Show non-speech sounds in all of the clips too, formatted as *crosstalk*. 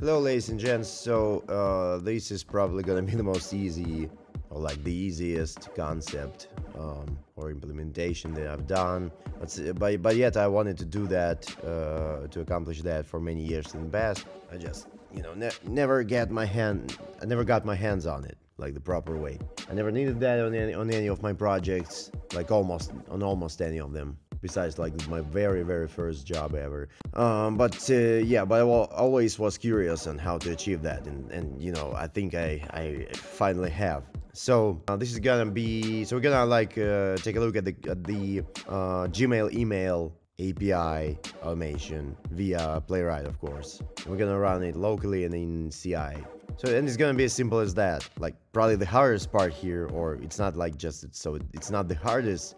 Hello ladies and gents, so uh, this is probably gonna be the most easy or like the easiest concept um, or implementation that I've done. But, but, but yet I wanted to do that uh, to accomplish that for many years in the past. I just you know ne never get my hand I never got my hands on it like the proper way. I never needed that on any, on any of my projects like almost on almost any of them besides like my very very first job ever um, but uh, yeah but i always was curious on how to achieve that and, and you know i think i i finally have so uh, this is gonna be so we're gonna like uh, take a look at the at the uh, gmail email API automation via Playwright, of course. We're gonna run it locally and in CI. So and it's gonna be as simple as that. Like probably the hardest part here, or it's not like just so it's not the hardest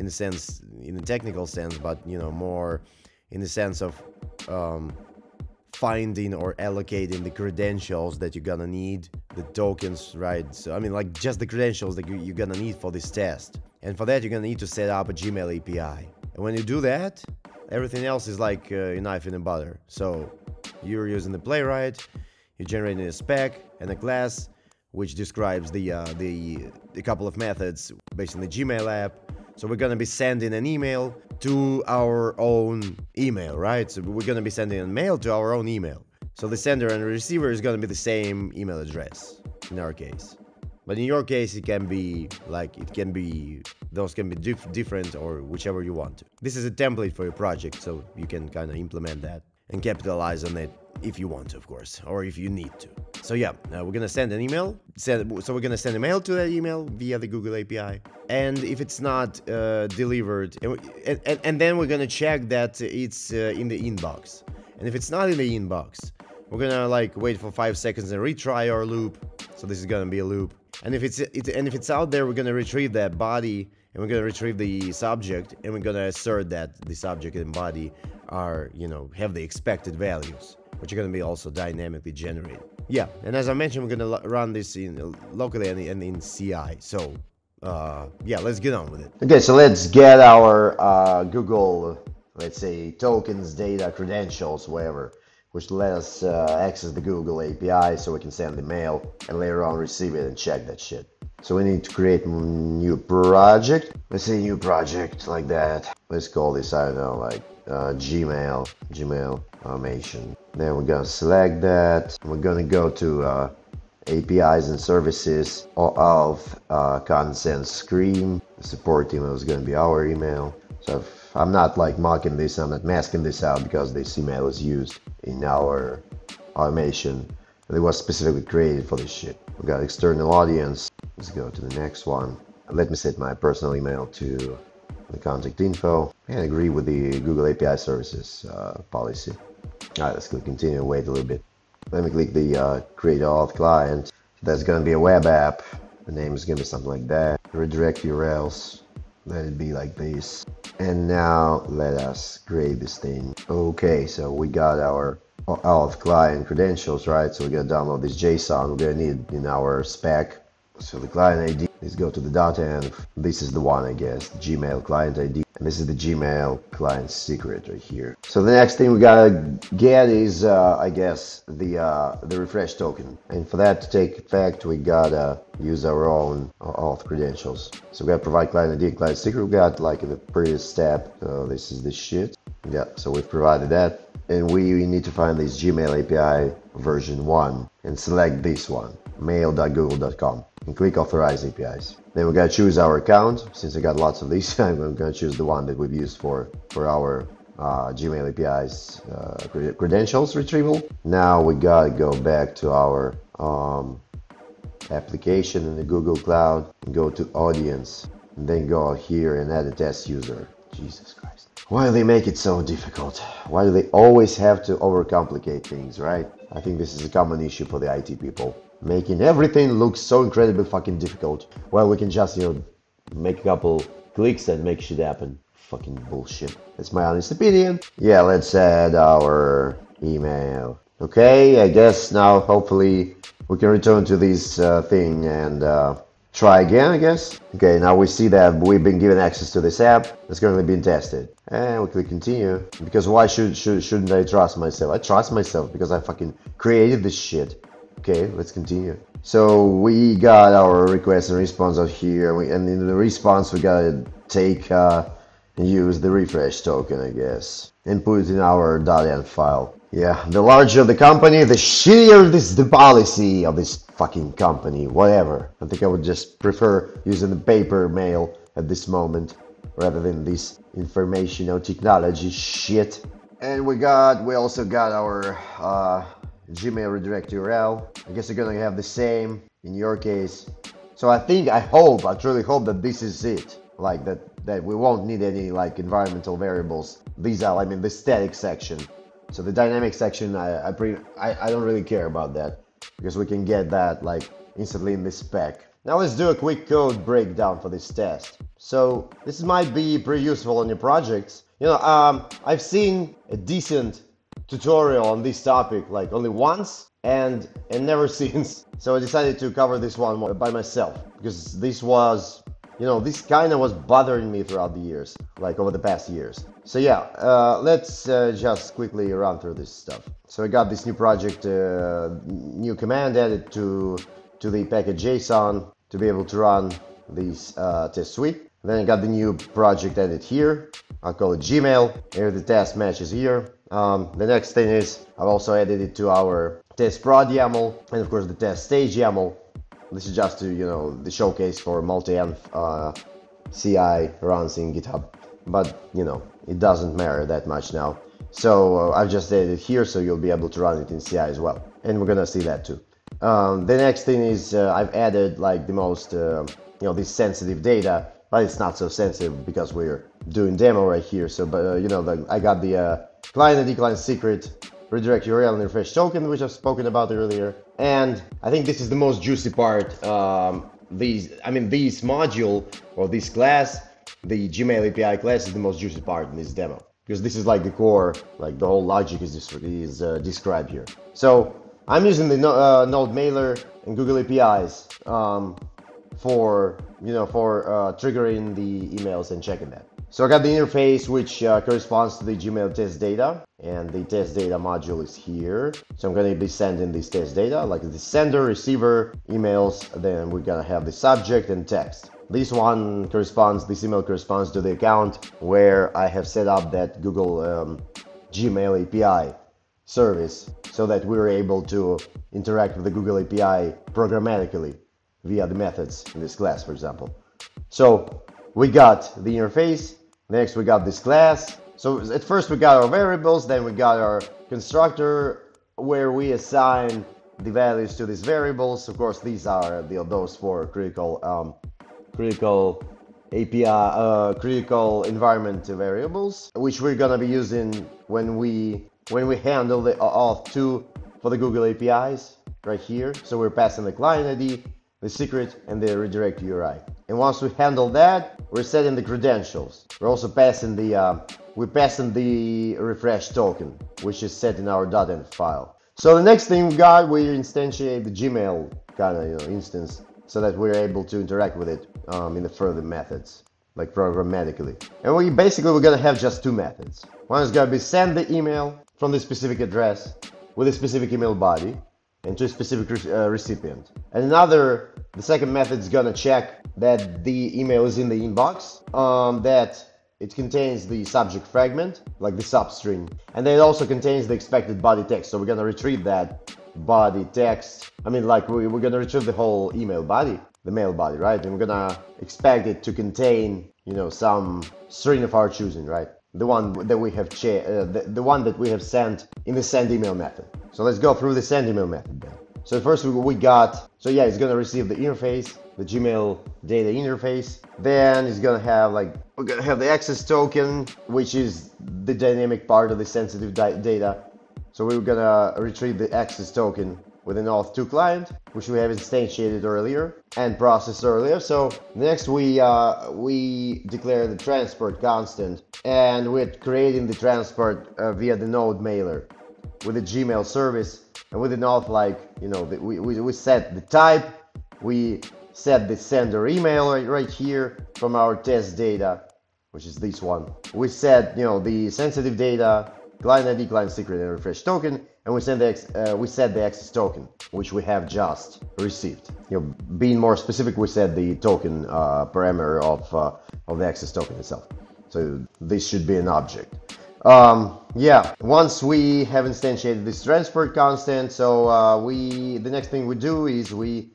in the sense, in the technical sense, but you know, more in the sense of um, finding or allocating the credentials that you're gonna need, the tokens, right? So I mean, like just the credentials that you're gonna need for this test. And for that, you're gonna need to set up a Gmail API. And when you do that, everything else is like uh, a knife in the butter. So you're using the Playwright, you're generating a spec and a class, which describes the uh, the the couple of methods based on the Gmail app so we're gonna be sending an email to our own email, right? So we're gonna be sending a mail to our own email. So the sender and the receiver is gonna be the same email address in our case. But in your case, it can be like, it can be, those can be dif different or whichever you want to. This is a template for your project, so you can kind of implement that and capitalize on it if you want to, of course, or if you need to. So yeah, uh, we're gonna send an email. Send, so we're gonna send a mail to that email via the Google API. And if it's not uh, delivered, and, and, and, then we're gonna check that it's uh, in the inbox. And if it's not in the inbox, we're gonna like wait for five seconds and retry our loop. So this is gonna be a loop. And if it's it, and if it's out there, we're gonna retrieve that body and we're gonna retrieve the subject and we're gonna assert that the subject and body are you know have the expected values which are to be also dynamically generated. Yeah, and as I mentioned, we're to run this in locally and in, in CI. So, uh, yeah, let's get on with it. Okay, so let's get our uh, Google, let's say, tokens, data, credentials, whatever, which let us uh, access the Google API so we can send the mail and later on receive it and check that shit. So we need to create a new project. Let's say new project like that. Let's call this, I don't know, like uh, Gmail, Gmail automation. Then we're gonna select that. We're gonna go to uh, APIs and services of uh, consent screen. The support email is gonna be our email. So I'm not like mocking this, I'm not masking this out because this email is used in our automation. It was specifically created for this shit. We got external audience. Let's go to the next one. Let me set my personal email to the contact info and agree with the Google API services uh, policy. All right, let's click continue, wait a little bit. Let me click the uh, create auth client. That's gonna be a web app. The name is gonna be something like that. Redirect URLs. Let it be like this. And now let us create this thing. Okay, so we got our auth client credentials, right? So we're gonna download this JSON. We're gonna need in our spec. So the client ID, let's go to the data and this is the one, I guess, Gmail client ID. And this is the Gmail client secret right here. So the next thing we gotta get is, uh, I guess, the uh, the refresh token. And for that to take effect, we gotta use our own auth credentials. So we gotta provide client ID client secret. We got like the previous step, uh, this is the shit. Yeah, so we've provided that. And we need to find this Gmail API version 1 and select this one, mail.google.com and click authorize APIs. Then we gotta choose our account. Since I got lots of these, *laughs* I'm gonna choose the one that we've used for, for our uh, Gmail API's uh, credentials retrieval. Now we gotta go back to our um, application in the Google Cloud and go to audience and then go here and add a test user. Jesus Christ. Why do they make it so difficult? Why do they always have to overcomplicate things, right? I think this is a common issue for the IT people making everything look so incredibly fucking difficult. Well, we can just, you know, make a couple clicks and make shit happen. Fucking bullshit. That's my honest opinion. Yeah, let's add our email. Okay, I guess now hopefully we can return to this uh, thing and uh, try again, I guess. Okay, now we see that we've been given access to this app that's currently being tested. And we click continue. Because why should, should, shouldn't I trust myself? I trust myself because I fucking created this shit. Okay, let's continue. So we got our request and response out here. We, and in the response, we gotta take uh, and use the refresh token, I guess. And put it in our .dalian file. Yeah, the larger the company, the shittier this the policy of this fucking company. Whatever. I think I would just prefer using the paper mail at this moment rather than this informational technology shit. And we got, we also got our uh, Gmail redirect URL. I guess you're gonna have the same in your case. So I think, I hope, I truly hope that this is it. Like that, that we won't need any like environmental variables. These are, I mean, the static section. So the dynamic section, I, I, I, I don't really care about that because we can get that like instantly in the spec. Now let's do a quick code breakdown for this test. So this might be pretty useful on your projects. You know, um, I've seen a decent tutorial on this topic like only once and and never *laughs* since. So I decided to cover this one by myself because this was you know, this kind of was bothering me throughout the years, like over the past years. So yeah, uh, let's uh, just quickly run through this stuff. So I got this new project, uh, new command added to to the package JSON to be able to run this uh, test suite. Then I got the new project added here. I'll call it Gmail. Here the test matches here. Um, the next thing is I've also added it to our test prod YAML and of course the test stage YAML this is just to, you know, the showcase for multi-env uh, CI runs in GitHub. But, you know, it doesn't matter that much now. So uh, I've just added it here so you'll be able to run it in CI as well. And we're gonna see that too. Um, the next thing is uh, I've added like the most, uh, you know, this sensitive data, but it's not so sensitive because we're doing demo right here. So, but uh, you know, the, I got the uh, client ID, client secret, redirect URL and refresh token, which I've spoken about earlier. And I think this is the most juicy part. Um, these, I mean, this module or this class, the Gmail API class is the most juicy part in this demo because this is like the core, like the whole logic is, is uh, described here. So I'm using the uh, Nodemailer and Google APIs um, for, you know, for uh, triggering the emails and checking that. So I got the interface which uh, corresponds to the Gmail test data and the test data module is here. So I'm going to be sending this test data like the sender, receiver, emails, then we're to have the subject and text. This one corresponds, this email corresponds to the account where I have set up that Google um, Gmail API service so that we're able to interact with the Google API programmatically via the methods in this class, for example. So we got the interface, Next, we got this class. So at first we got our variables, then we got our constructor where we assign the values to these variables. Of course, these are the, those four critical um, critical API uh, critical environment variables, which we're gonna be using when we when we handle the auth2 for the Google APIs right here. So we're passing the client ID, the secret, and the redirect URI. And once we handle that, we're setting the credentials. We're also passing the uh, we're passing the refresh token, which is set in our .env file. So the next thing we got, we instantiate the Gmail kind of you know, instance so that we're able to interact with it um, in the further methods, like programmatically. And we basically we're gonna have just two methods. One is gonna be send the email from the specific address with a specific email body and to a specific uh, recipient. And another, the second method is gonna check that the email is in the inbox, um, that it contains the subject fragment, like the substring, and then it also contains the expected body text. So we're gonna retrieve that body text. I mean, like we, we're gonna retrieve the whole email body, the mail body, right? And we're gonna expect it to contain, you know, some string of our choosing, right? The one that we have uh, the, the one that we have sent in the send email method. So let's go through the send email method then. So first we, we got, so yeah, it's gonna receive the interface, the Gmail data interface. Then it's gonna have like, we're gonna have the access token, which is the dynamic part of the sensitive data. So we're gonna retrieve the access token with an auth2 client, which we have instantiated earlier and processed earlier. So next we uh, we declare the transport constant and we're creating the transport uh, via the nodemailer with the Gmail service and with the auth like, you know, the, we, we, we set the type we set the sender email right, right here from our test data, which is this one. We set, you know, the sensitive data, client ID, client secret, and refresh token, and we send the uh, we set the access token, which we have just received. You know, being more specific, we set the token uh, parameter of uh, of the access token itself. So this should be an object. Um, yeah, once we have instantiated this transport constant, so uh, we the next thing we do is we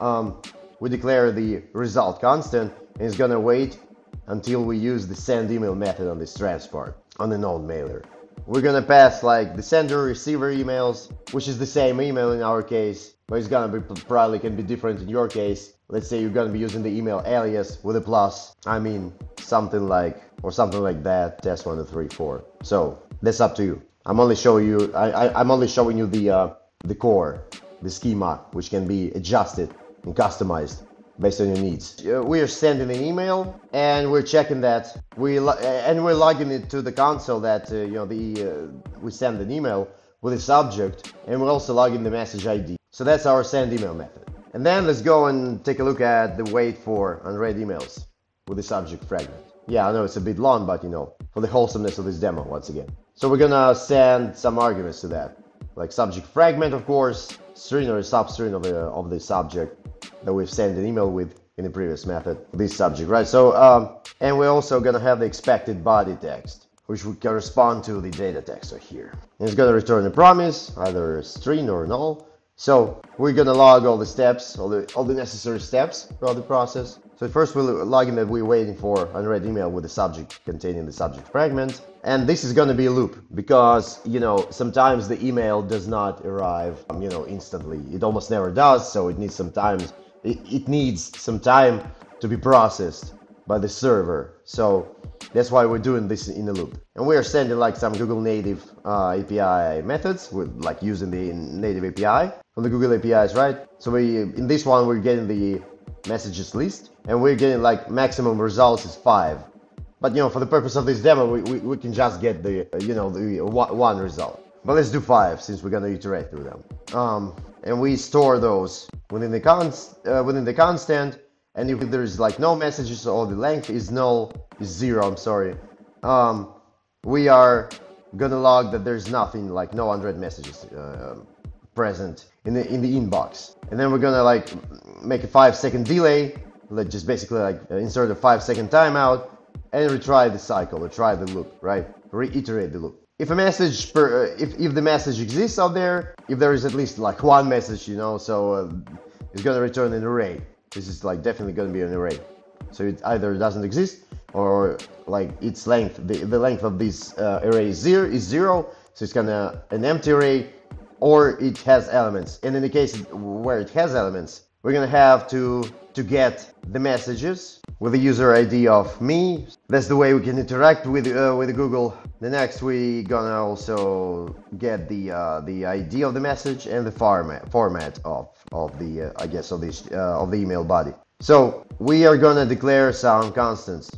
um, we declare the result constant, and it's gonna wait until we use the send email method on this transport on the nodemailer. We're gonna pass like the sender receiver emails, which is the same email in our case, but it's gonna be probably can be different in your case. Let's say you're gonna be using the email alias with a plus. I mean something like or something like that. Test one, two, three, four. So that's up to you. I'm only showing you. I, I am only showing you the uh, the core, the schema, which can be adjusted and customized based on your needs. We are sending an email and we're checking that we and we're logging it to the console that uh, you know the uh, we send an email with a subject and we're also logging the message ID. So that's our send email method. And then let's go and take a look at the wait for unread emails with the subject fragment. Yeah, I know it's a bit long, but you know, for the wholesomeness of this demo once again. So we're gonna send some arguments to that, like subject fragment, of course, string or a substring of the of the subject, that we've sent an email with in the previous method, this subject, right? So, um, and we're also gonna have the expected body text, which would correspond to the data text right here. And it's gonna return a promise, either a string or null. So we're gonna log all the steps, all the all the necessary steps throughout the process. So first we'll log in that we're waiting for unread email with the subject containing the subject fragment. And this is gonna be a loop because, you know, sometimes the email does not arrive, um, you know, instantly. It almost never does, so it needs some time it, it needs some time to be processed by the server. So that's why we're doing this in a loop. And we are sending like some Google native uh, API methods with like using the native API from the Google APIs, right? So we in this one we're getting the messages list and we're getting like maximum results is five. But you know, for the purpose of this demo, we, we, we can just get the, you know, the one result. But let's do five since we're gonna iterate through them. Um, and we store those within the const uh, within the constant and if there's like no messages or the length is null is zero i'm sorry um, we are gonna log that there's nothing like no unread messages uh, present in the in the inbox. And then we're gonna like make a five second delay. Like just basically like insert a five second timeout and retry the cycle retry the loop right? Reiterate the loop. If a message per, uh, if, if the message exists out there if there is at least like one message you know so uh, it's gonna return an array. This is like definitely gonna be an array. So it either doesn't exist or like its length the, the length of this uh, array is zero is zero. So it's gonna an empty array or it has elements and in the case where it has elements we're gonna have to to get the messages with the user ID of me. That's the way we can interact with uh, with Google. The next we gonna also get the uh, the ID of the message and the format format of of the uh, I guess of this uh, of the email body. So we are gonna declare some constants.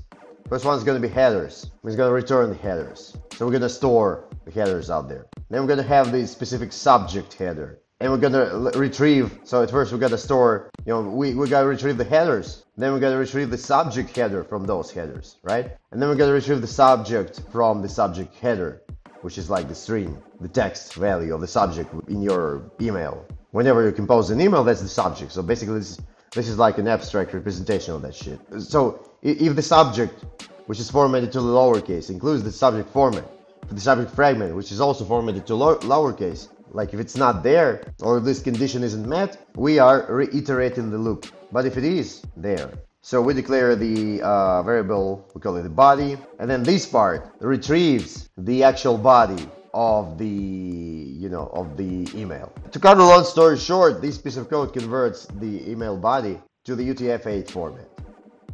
First one's gonna be headers. We're gonna return the headers. So we're gonna store the headers out there. Then we're gonna have the specific subject header and we're gonna retrieve so at first we gotta store you know we, we gotta retrieve the headers then we gotta retrieve the subject header from those headers right and then we gotta retrieve the subject from the subject header which is like the string the text value of the subject in your email whenever you compose an email that's the subject so basically this, this is like an abstract representation of that shit so if the subject which is formatted to lowercase includes the subject format for the subject fragment which is also formatted to lowercase like if it's not there or this condition isn't met, we are reiterating the loop. But if it is there, so we declare the uh, variable, we call it the body, and then this part retrieves the actual body of the, you know, of the email. To cut a long story short, this piece of code converts the email body to the UTF-8 format,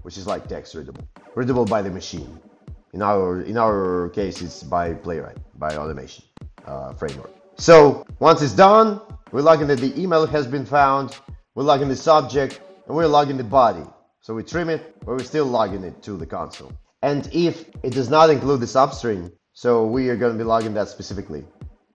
which is like text readable, readable by the machine. In our in our case, it's by Playwright, by automation uh, framework. So once it's done, we're logging that the email has been found, we're logging the subject, and we're logging the body. So we trim it, but we're still logging it to the console. And if it does not include the substring, so we are going to be logging that specifically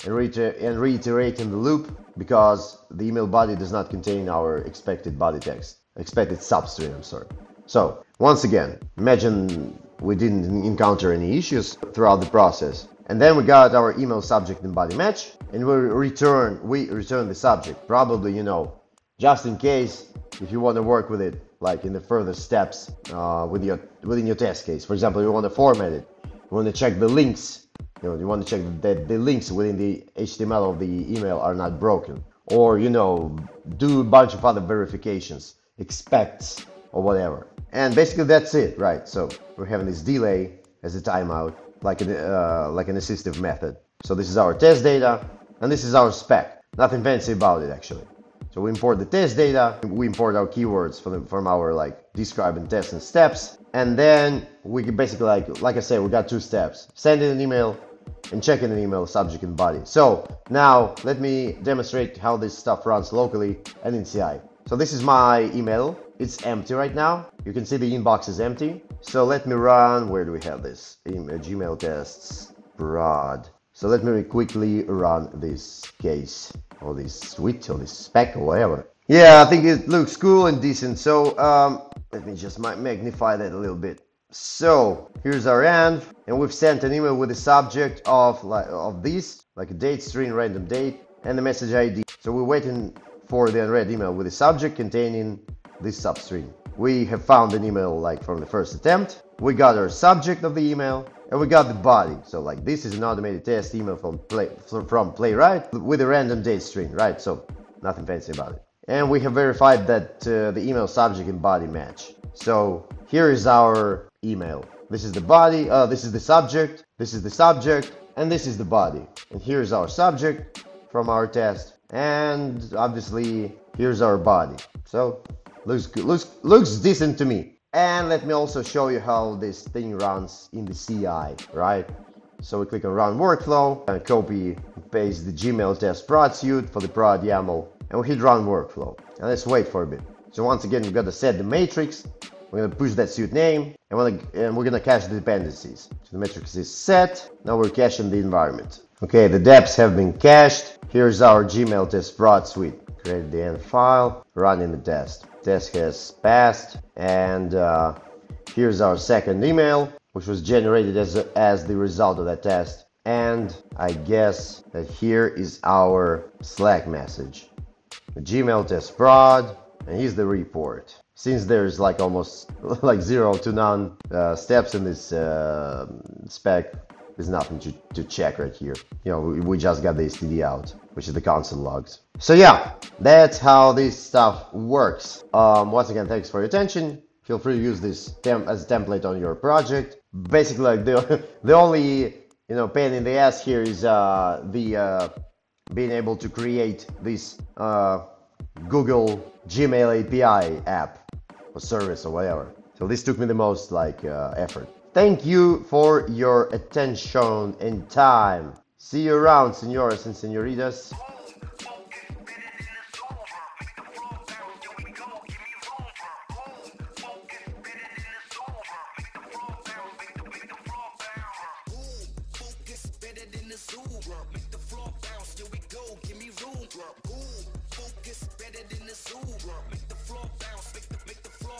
and, reiter and reiterating the loop because the email body does not contain our expected body text. expected substring, I'm sorry. So once again, imagine we didn't encounter any issues throughout the process. And then we got our email subject and body match and we return, we return the subject. Probably, you know, just in case if you want to work with it like in the further steps uh, with your within your test case. For example, you want to format it, you want to check the links, you know, you want to check that the links within the HTML of the email are not broken, or you know, do a bunch of other verifications, expects or whatever. And basically that's it, right? So we're having this delay as a timeout, like an uh, like an assistive method. So this is our test data, and this is our spec. Nothing fancy about it actually. So we import the test data, we import our keywords from, from our like describe and test and steps, and then we can basically like, like I said, we got two steps. sending an email and checking an email subject and body. So now let me demonstrate how this stuff runs locally and in CI. So this is my email. It's empty right now. You can see the inbox is empty. So let me run, where do we have this? Email, Gmail tests, prod. So let me quickly run this case or this switch or this spec or whatever. Yeah, I think it looks cool and decent. So um, let me just magnify that a little bit. So here's our env, and we've sent an email with the subject of like of this, like a date string, random date, and the message ID. So we're waiting for the unread email with the subject containing this substring. We have found an email like from the first attempt. We got our subject of the email, and we got the body. So like this is an automated test email from play from playwright with a random date string, right? So nothing fancy about it. And we have verified that uh, the email subject and body match. So here is our email. This is the body, uh, this is the subject, this is the subject, and this is the body. And here's our subject from our test. And obviously here's our body. So looks looks looks decent to me. And let me also show you how this thing runs in the CI, right? So we click on run workflow and copy paste the Gmail test prod suite for the prod YAML and we hit run workflow. And let's wait for a bit. So once again, we've got to set the matrix. We're gonna push that suite name and we're, gonna, and we're gonna cache the dependencies. So the matrix is set. Now we're caching the environment. Okay, the deps have been cached. Here's our Gmail test prod suite. Create the end file, run in the test test has passed and uh, here's our second email which was generated as, a, as the result of that test. And I guess that here is our Slack message. The Gmail test prod and here's the report. Since there's like almost *laughs* like zero to none uh, steps in this uh, spec there's nothing to, to check right here you know we, we just got the std out which is the console logs. So yeah, that's how this stuff works. Um, once again, thanks for your attention. Feel free to use this as a template on your project. Basically, like the *laughs* the only you know pain in the ass here is uh, the uh, being able to create this uh, Google Gmail API app or service or whatever. So this took me the most like uh, effort. Thank you for your attention and time. See you around, senores and senoritas.